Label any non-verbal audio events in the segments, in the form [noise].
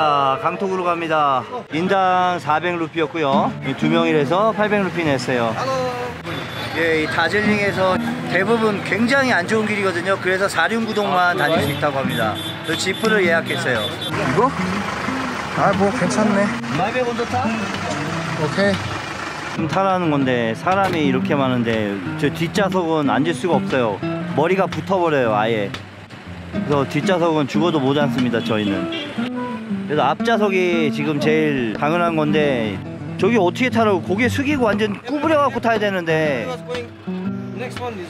자 강톡으로 갑니다. 인당 400루피였고요. 두 명이라서 800루피 냈어요. 예, 이 다즐링에서 대부분 굉장히 안 좋은 길이거든요. 그래서 사륜구동만 다닐 수 있다고 합니다. 저 지프를 예약했어요. 이거? 아 뭐 괜찮네. 마이베 먼저 타? 오케이. 좀 타라는 건데 사람이 이렇게 많은데 저 뒷좌석은 앉을 수가 없어요. 머리가 붙어버려요 아예. 그래서 뒷좌석은 죽어도 못 앉습니다 저희는 그래서 앞좌석이 지금 제일 당연한 건데 저기 어떻게 타라고? 고개 숙이고 완전 구부려 갖고 타야 되는데.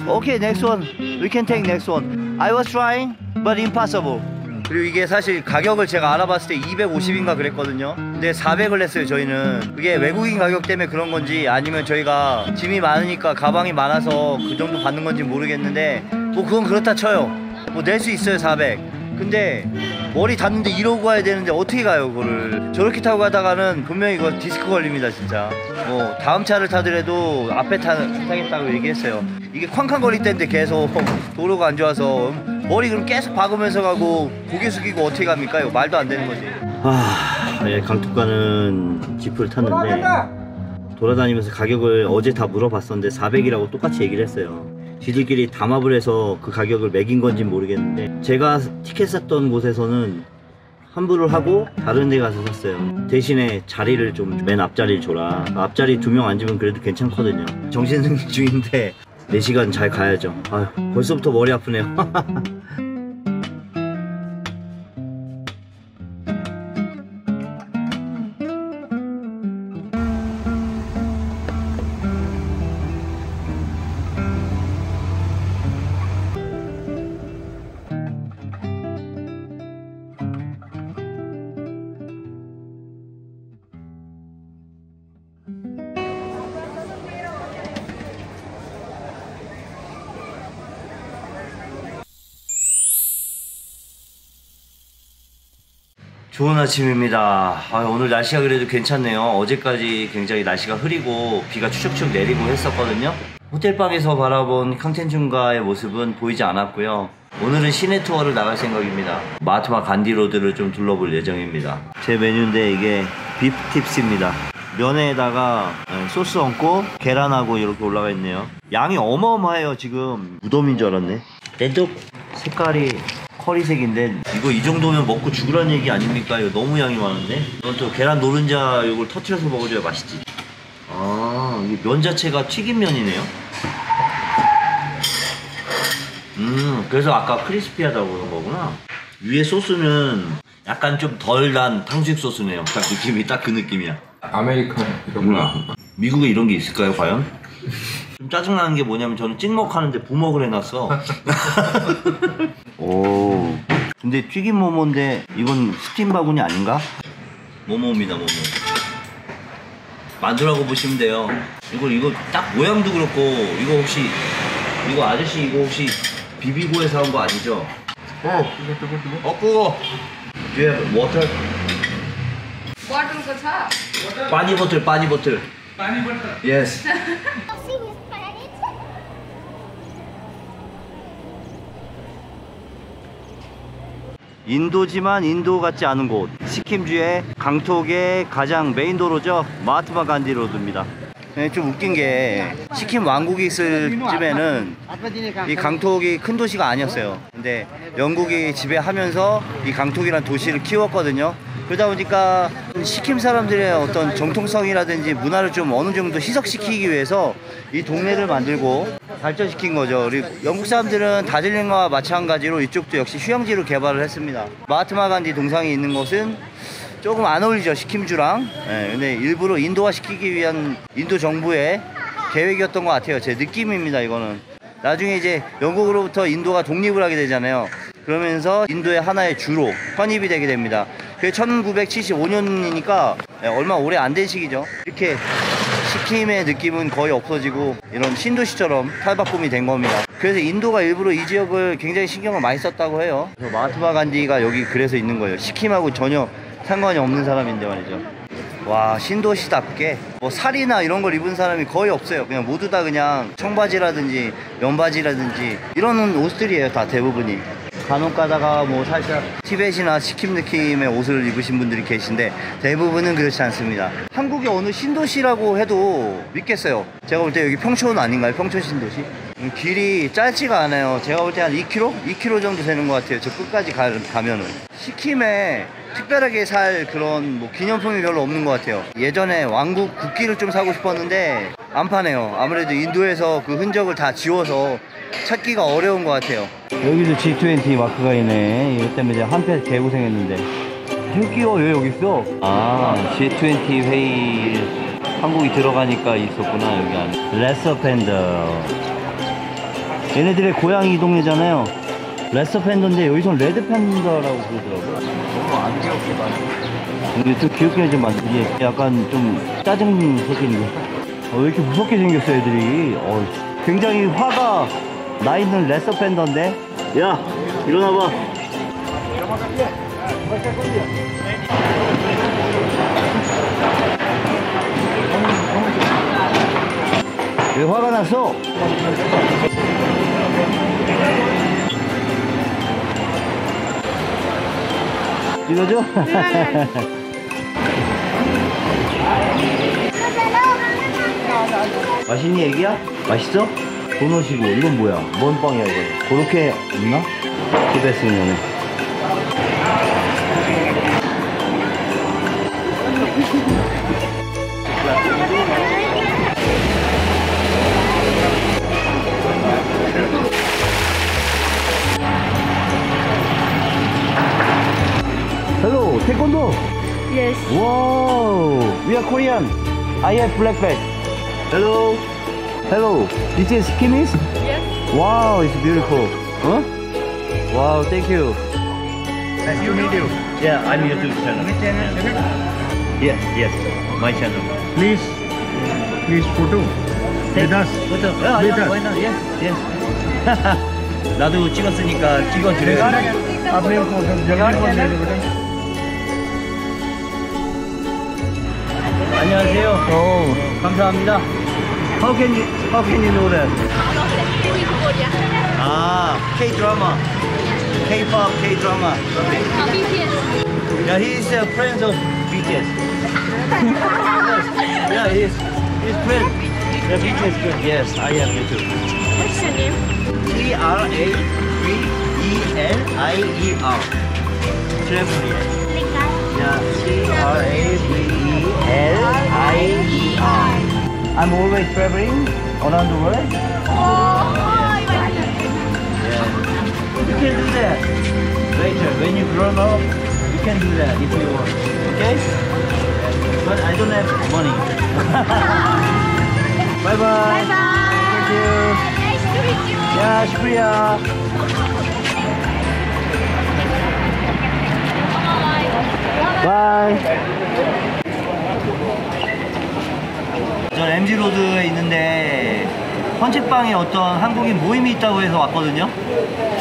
오케이 next one. We can take next one. I was trying but impossible. 그리고 이게 사실 가격을 제가 알아봤을 때 250인가 그랬거든요. 근데 400을 냈어요 저희는. 그게 외국인 가격 때문에 그런 건지 아니면 저희가 짐이 많으니까 가방이 많아서 그 정도 받는 건지 모르겠는데 뭐 그건 그렇다 쳐요. 뭐 낼 수 있어요 400 근데 머리 닿는데 이러고 가야 되는데 어떻게 가요 그거를? 저렇게 타고 가다가는 분명히 이거 디스크 걸립니다 진짜. 뭐 다음 차를 타더라도 앞에 타, 타겠다고 얘기했어요. 이게 쾅쾅 거릴 때인데 계속 도로가 안 좋아서 머리 그럼 계속 박으면서 가고 고개 숙이고 어떻게 갑니까? 이거 말도 안 되는 거지. 아 네, 강특가는 지프를 탔는데 돌아다니면서 가격을 어제 다 물어봤었는데 400이라고 똑같이 얘기를 했어요 지들끼리 담합을 해서 그 가격을 매긴 건지 모르겠는데 제가 티켓 샀던 곳에서는 환불을 하고 다른 데 가서 샀어요. 대신에 자리를 좀 맨 앞자리를 줘라. 앞자리 두 명 앉으면 그래도 괜찮거든요. 정신승리 중인데 4시간 잘 가야죠. 아휴 벌써부터 머리 아프네요 [laughs] 좋은 아침입니다. 아, 오늘 날씨가 그래도 괜찮네요. 어제까지 굉장히 날씨가 흐리고 비가 추적추적 내리고 했었거든요. 호텔방에서 바라본康텐중가의 모습은 보이지 않았고요. 오늘은 시내 투어를 나갈 생각입니다. 마트마 간디로드를 좀 둘러볼 예정입니다. 제 메뉴인데 이게 비프 팁스입니다. 면에다가 네, 소스 얹고 계란하고 이렇게 올라가 있네요. 양이 어마어마해요 지금. 무덤인 줄 알았네. 랜드 색깔이 커리색인데 이거 이 정도면 먹고 죽으란 얘기 아닙니까? 이거 너무 양이 많은데? 이건 또 계란 노른자 이걸 터트려서 먹어줘야 맛있지. 아, 이게 면 자체가 튀김면이네요. 음, 그래서 아까 크리스피하다고 그런 거구나. 위에 소스는 약간 좀 덜 난 탕수육 소스네요. 딱 [laughs] 느낌이 딱 그 느낌이야. 아메리카노 이런 거 미국에 이런 게 있을까요, 과연? 좀 짜증나는 게 뭐냐면 저는 찍먹하는데 부먹을 해놨어. [laughs] 오. 근데 튀김 모모인데 이건 스팀 바구니 아닌가? 모모입니다, 모모. 만두라고 보시면 돼요. 이거 이거 딱 모양도 그렇고 이거 혹시 이거 아저씨 이거 혹시 비비고에서 한거 아니죠? 어 이거 뜨거 뜨거 어 그거. 뒤에 water ka cha? पानी bottle पानी bottle. पानी bottle yes. 인도지만 인도 같지 않은 곳. 시킴주의 강톡의 가장 메인 도로죠. 마하트마 간디 Road입니다. 네, 좀 웃긴 게 시킴 왕국이 있을 쯤에는 이 강톡이 큰 도시가 아니었어요. 근데 영국이 지배하면서 이 강톡이란 도시를 키웠거든요. 그러다 보니까 시킴 사람들의 어떤 정통성이라든지 문화를 좀 어느 정도 희석시키기 위해서 이 동네를 만들고 발전시킨 거죠. 그리고 영국 사람들은 다즐링과 마찬가지로 이쪽도 역시 휴양지로 개발을 했습니다. 마하트마 간디 동상이 있는 곳은 조금 안 어울리죠 시킴주랑. 예, 근데 일부러 인도화 시키기 위한 인도 정부의 계획이었던 것 같아요. 제 느낌입니다. 이거는 나중에 이제 영국으로부터 인도가 독립을 하게 되잖아요. 그러면서 인도의 하나의 주로 편입이 되게 됩니다. 그게 1975년이니까 얼마 오래 안 된 시기죠. 이렇게 시킴의 느낌은 거의 없어지고 이런 신도시처럼 탈바꿈이 된 겁니다. 그래서 인도가 일부러 이 지역을 굉장히 신경을 많이 썼다고 해요. 마하트마 간디가 여기 그래서 있는 거예요. 시킴하고 전혀 상관이 없는 사람인데 말이죠. 와 신도시답게 뭐 살이나 이런 걸 입은 사람이 거의 없어요. 그냥 모두 다 그냥 청바지라든지 면바지라든지 이런 옷들이에요. 다 대부분이. 간혹 가다가 뭐 살짝 티벳이나 시킴 느낌의 옷을 입으신 분들이 계신데 대부분은 그렇지 않습니다. 한국의 어느 신도시라고 해도 믿겠어요. 제가 볼 때 여기 평촌 아닌가요? 평촌 신도시? 음, 길이 짧지가 않아요. 제가 볼 때 한 2km? 2km 정도 되는 것 같아요. 저 끝까지 가, 가면은. 시킴에 특별하게 살 그런 뭐 기념품이 별로 없는 것 같아요. 예전에 왕국 국기를 좀 사고 싶었는데 안 파네요. 아무래도 인도에서 그 흔적을 다 지워서 찾기가 어려운 것 같아요. 여기도 G20 마크가 있네. 이것 때문에 한패 개고생했는데. 여기요, 왜 여기 있어? 아, G20 회의 한국이 들어가니까 있었구나, 여기 안에. 레서 팬더. 얘네들의 고향이 이 동네잖아요. 레서 팬더인데 여기서 레드 팬더라고 부르더라고요. 너무 안 귀엽게 많이. 근데 또 귀엽게 좀 만들지. 약간 좀 짜증 섞이는 거. 어, 왜 이렇게 무섭게 생겼어, 애들이. 어, 굉장히 화가 나 있는 레서 팬더인데. 야, 일어나봐. 왜 화가 났어? 찍어줘? [laughs] 맛있니 애기야? 맛있어? 도넛이고 이건 뭐야? 뭔 빵이야 이거? 그렇게 있나? 티베스는 Hello, taekwondo. Yes. Wow, we are Korean. I have black belt. Hello, hello. This is Kimis. Yes. Wow, it's beautiful. Huh? Wow, thank you. Nice to meet you. Yeah, I'm YouTube channel. Which channel? Yes, yes, my channel. Please, please photo with us. Photo. Yeah, With yeah, us. why not? Yes, yes. 나도 찍었으니까 찍어주래요. अपने फोटो जल्दी फोन ले लो बेटा 안녕하세요. Oh, 감사합니다. How can you How can you know that? Ah, K drama, K-pop, K drama. Yeah, he is a friend of BTS. [laughs] yeah, he's. He's friend. Yeah, BTS good. Yes, I am too. What's your name? T R A V E L I E R. Traveling. Yeah, T R A V E L I E R. I'm always traveling around the world. Yeah. You can do that later when you grow up. You can do that if you want. Okay? But I don't have money. [laughs] bye bye. Thank you. Nice to meet you. Yeah, shukriya. Bye. 저 MG 로드에 있는데 헌책방에 어떤 한국인 모임이 있다고 해서 왔거든요.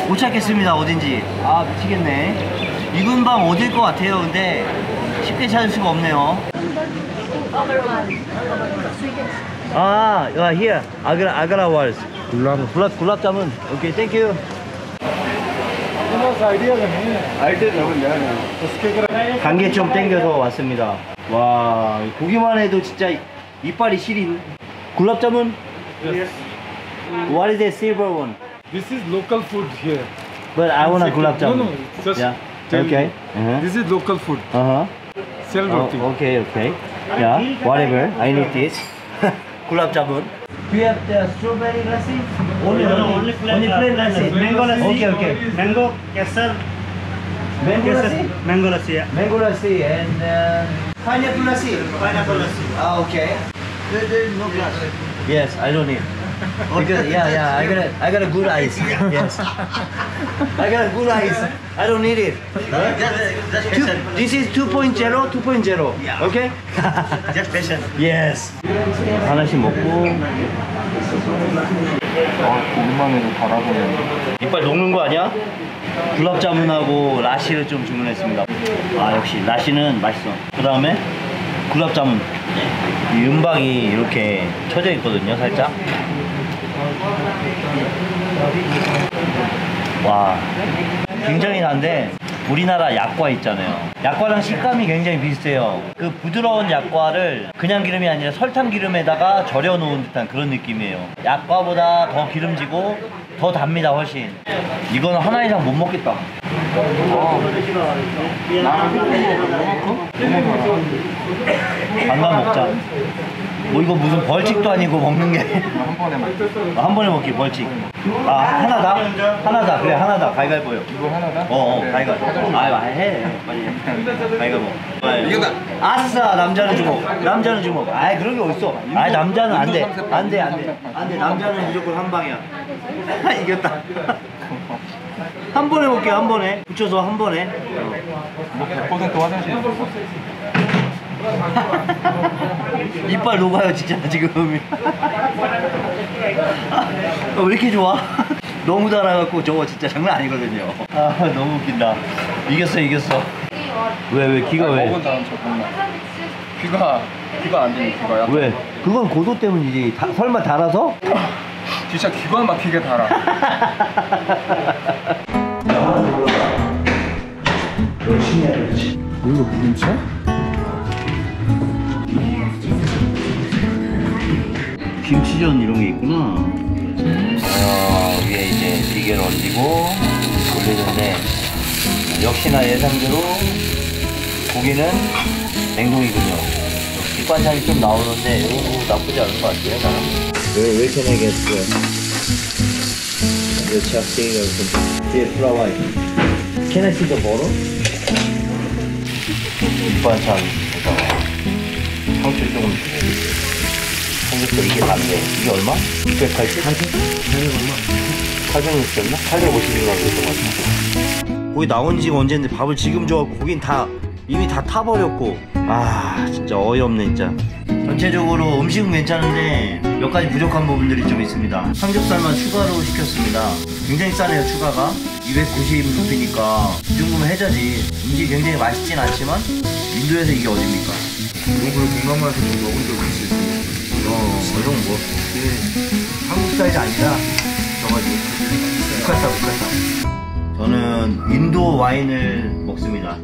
못 찾겠습니다. 어딘지. 아 미치겠네. 이군 방 어딜 것 같아요. 근데 쉽게 찾을 수가 없네요. 아, 야, here. 아그라 아그라 월스. Gulab गुलाब जामुन. 오케이, thank you. 단 게 좀 땡겨서 왔습니다. 와, 보기만 해도 진짜 이빨이 시린. गुलाब jamun? Yes. What is the silver one? This is local food here. But I want a gulab jamun. No, no, just yeah. Okay. Uh -huh. This is local food. Uh huh. Sell oh, roti. Oh, okay, okay. Yeah, whatever. I need this. [laughs] gulab jamun. We have the strawberry lassi. Only, no, no, only plain, only plain lassi. Mango lassi. Okay, okay. Mango, kesar. Mango lassi. Mango lassi. Yeah. Mango lassi and. Uh, pineapple lassi. Pineapple lassi. Ah, okay. There, there is no glass. Yes, I don't need. Because yeah, yeah, I got a, I got a good eyes. Yes, I got a good eyes. I don't need it. Two, this is 2.0, 2.0. Okay? Just patient. yes. 하나씩 먹고. 고기만 해도 달아보네. 이빨 녹는 거 아니야? 굴랍자문하고 라시를 좀 주문했습니다. 아 역시 라시는 맛있어. 그 다음에 굴랍자문. 이 은박이 이렇게 쳐져 있거든요, 살짝. 와, 굉장히 난데 우리나라 약과 있잖아요. 약과랑 식감이 굉장히 비슷해요. 그 부드러운 약과를 그냥 기름이 아니라 설탕 기름에다가 절여 놓은 듯한 그런 느낌이에요. 약과보다 더 기름지고 더 답니다 훨씬. 이거는 하나 이상 못 먹겠다. 반만 먹자. 뭐 이거 무슨 벌칙도 아니고 먹는 게. 한 번에 먹기. 한 번에 먹기 벌칙. 아 하나다? 하나다. 그래 하나다. 가위가위보요. 이거 하나다? 어, 어 가위가위보. 아 해. 빨리 해. 가위가위보. 이거다. 아싸 남자는 주먹. 남자는 주먹. 아이 그런 게 어딨어. 아이 남자는 안 돼. 안 돼, 안 돼. 안 돼. 남자는 무조건 한 방이야. [laughs] 이겼다. 한 번에 먹게 한 번에. 붙여서 한 번에. [laughs] 이빨 녹아요 진짜 지금 [laughs] 아, 왜 이렇게 좋아? [laughs] 너무 달아갖고 저거 진짜 장난 아니거든요 아 너무 웃긴다 이겼어 이겼어 왜왜 기가 왜? 먹은 다음 잠깐만. 귀가 귀가 안 되니 귀가 약. 왜? 그건 고도 때문이지 다- 설마 달아서? 진짜 귀가 막히게 달아. 이거 무김치 김치전 이런 게 있구나. 어, 위에 이제 비계를 얹고 올리는데 역시나 예상대로 고기는 냉동이군요. 밑반찬이 좀 나오는데 이거 나쁘지 않은 것 같아요 나는 왜, 왜 이렇게 내게 했어요? 이거 찹스테이가 뒤에 플라워 Can I see the bottle? 밑반찬에다가 상추 조금 주고 삼겹살 이게 반대. 이게 얼마? 680? 800? 800 얼마? 860였나? 850인가 그랬던 것 같아. 고기 나온 지가 언제인데 밥을 지금 줘. 고긴 다 이미 다 타버렸고. 아 진짜 어이없네 진짜. 전체적으로 음식은 괜찮은데 몇 가지 부족한 부분들이 좀 있습니다. 삼겹살만 추가로 시켰습니다. 굉장히 싸네요 추가가. 290 루피니까 이 정도면 해자지. 음식이 굉장히 맛있진 않지만 인도에서 이게 어딥니까? 동남아에서 먹은 적있 어. 어, 이런 뭐, 이게 한국 스타일이 아니라, 저가지고, 북한사, 북한사. 저는 인도 와인을 먹습니다.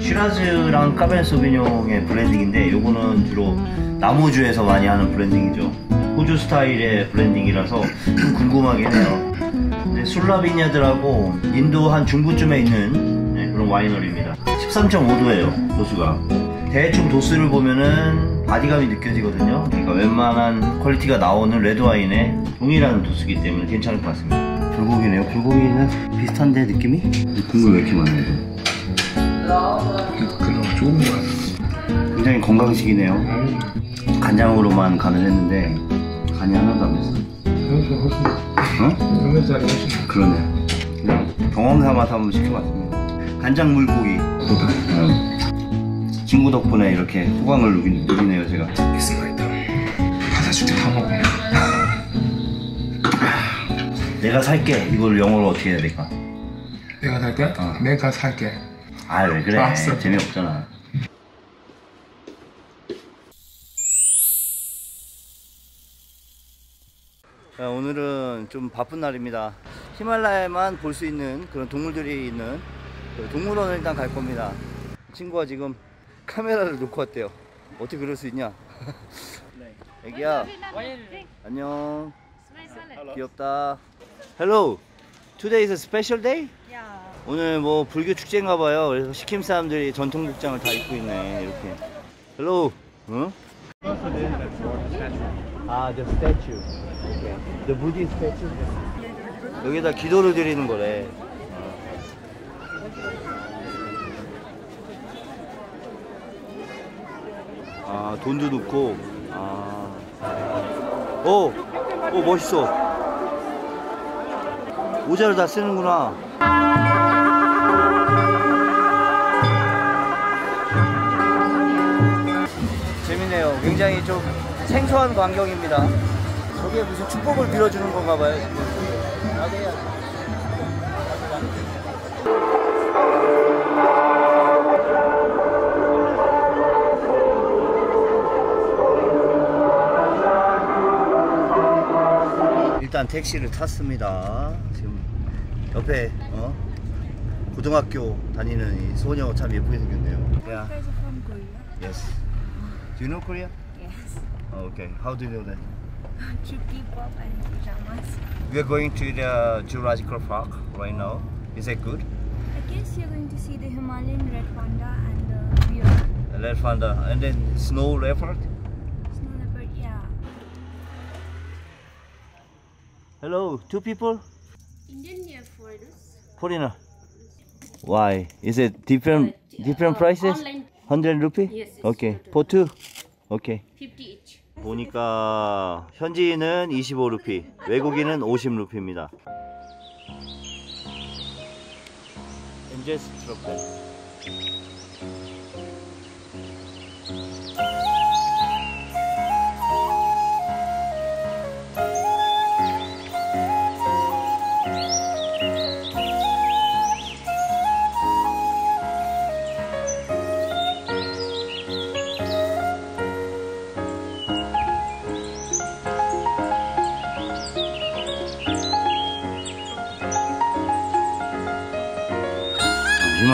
Shiraz랑 Cabernet Sauvignon의 블렌딩인데, 요거는 주로 남호주에서 많이 하는 블렌딩이죠. 호주 스타일의 블렌딩이라서 좀 궁금하긴 해요. 네, Sula Vineyard라고 인도 한 중부쯤에 있는 네, 그런 winery입니다. 13.5도예요, 도수가. 대충 도수를 보면은 바디감이 느껴지거든요. 그러니까 웬만한 quality가 나오는 레드와인에 동일한 도수기 때문에 괜찮을 것 같습니다. 불고기네요. 불고기는 비슷한데 느낌이? 국물 왜 이렇게 많아요? 그나마 좋은 거야. 굉장히 건강식이네요. 간장으로만 간을 했는데 간이 하나도 안 됐어. 삼겹살 훨씬. 어? 훨씬. 그러네. 그냥 경험 삼아서 한번 시켜봤습니다. 간장 물고기. 친구 덕분에 이렇게 호강을 누리, 누리네요, 제가. 바다 축제 다 먹어. [laughs] 내가 살게. 이걸 영어로 어떻게 해야 될까? 내가 살게. 어. 내가 살게. 아, 왜 그래? 알았어. 재미없잖아. 자, 오늘은 좀 바쁜 날입니다. 히말라야만 볼 수 있는 그런 동물들이 있는 그 동물원을 일단 갈 겁니다. 친구가 지금 카메라를 놓고 왔대요. 어떻게 그럴 수 있냐? [laughs] 애기야, 안녕. 귀엽다. Hello. Today is a special day? 오늘 뭐 불교 축제인가 봐요. 그래서 시킴 사람들이 전통 복장을 다 입고 있네. 이렇게. Hello. 응? 아, the statue. Okay. The Buddhist statue. 여기다 기도를 드리는 거래. 아, 돈도 넣고. 아. 오, 오 멋있어. 모자를 다 쓰는구나. 재밌네요. 굉장히 좀 생소한 광경입니다. 저게 무슨 축복을 빌어주는 건가 봐요. 일단 택시를 탔습니다. 지금 옆에 어? 고등학교 다니는 이 소녀 참 예쁘게 생겼네요. Yeah. Yes. Do you know Korea? Yes. Oh, okay. How do you know that? Through K-pop and pajamas. We are going to the Jurassic Park right now. Is that good? I guess you're going to see the Himalayan red panda and the bear. Find the and then snow leopard. Hello, two people. Indian Force. Foreigner. Why? Is it different different uh, prices? online. 100 rupee? Yes, Okay. For two. Okay. 50 each. 보니까 현지인은 25루피, 외국인은 50루피입니다. 엔젤스 트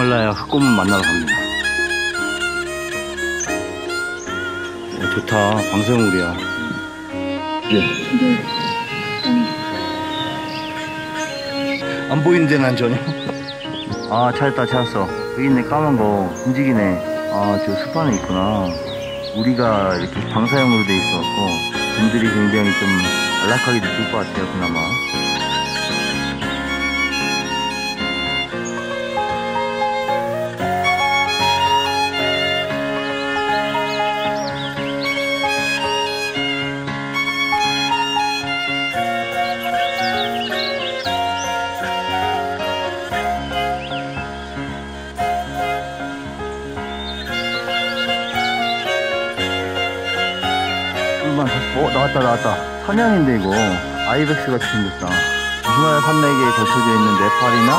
러플. 히말라야 흑곰을 만나러 갑니다. 어, 좋다. 방생물이야. 안 보이는데 난 전혀. 아 찾았다 찾았어. 여기 있네 까만 거 움직이네. 아저 숲 안에 있구나. 우리가 이렇게 방사형으로 돼 있어갖고 분들이 굉장히 좀 안락하게 느낄 것 같아요 그나마. 나왔다 나왔다. 사냥인데 이거. 아이벡스 같이 생겼다. 히말라야 산맥에 걸쳐져 있는 네팔이나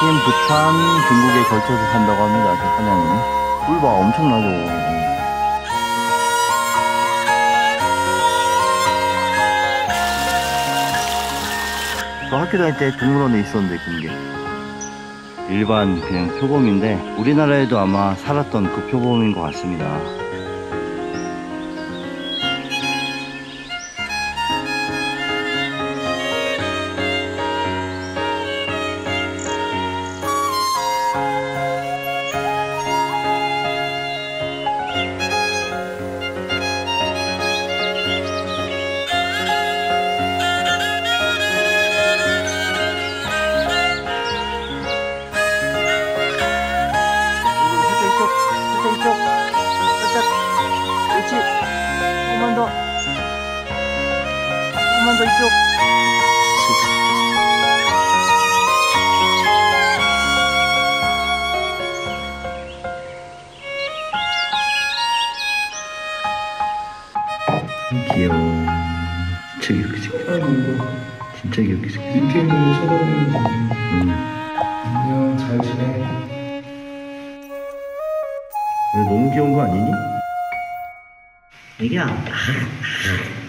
흰 부탄 중국에 걸쳐서 산다고 합니다 저 사냥은. 꿀봐 엄청나죠. 저 학교 다닐 때 동물원에 있었는데 그런 게. 일반 그냥 표범인데 우리나라에도 아마 살았던 그 표범인 것 같습니다 왜 너무